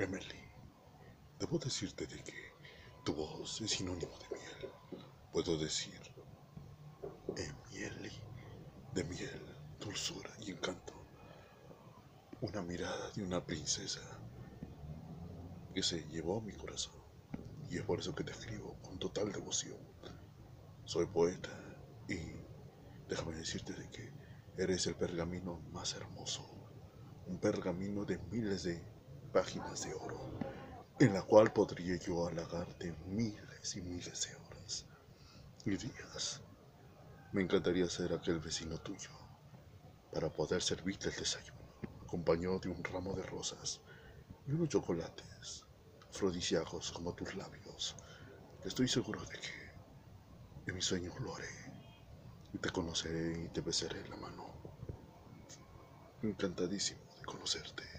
Emily, debo decirte de que tu voz es sinónimo de miel. Puedo decir Emily, de miel, dulzura y encanto. Una mirada de una princesa que se llevó mi corazón. Y es por eso que te escribo con total devoción. Soy poeta y déjame decirte de que eres el pergamino más hermoso. Un pergamino de miles de páginas de oro, en la cual podría yo halagarte miles y miles de horas y días. Me encantaría ser aquel vecino tuyo para poder servirte el desayuno, acompañado de un ramo de rosas y unos chocolates afrodisíacos como tus labios. Estoy seguro de que en mis sueños lo haré y te conoceré y te besaré la mano. Encantadísimo de conocerte.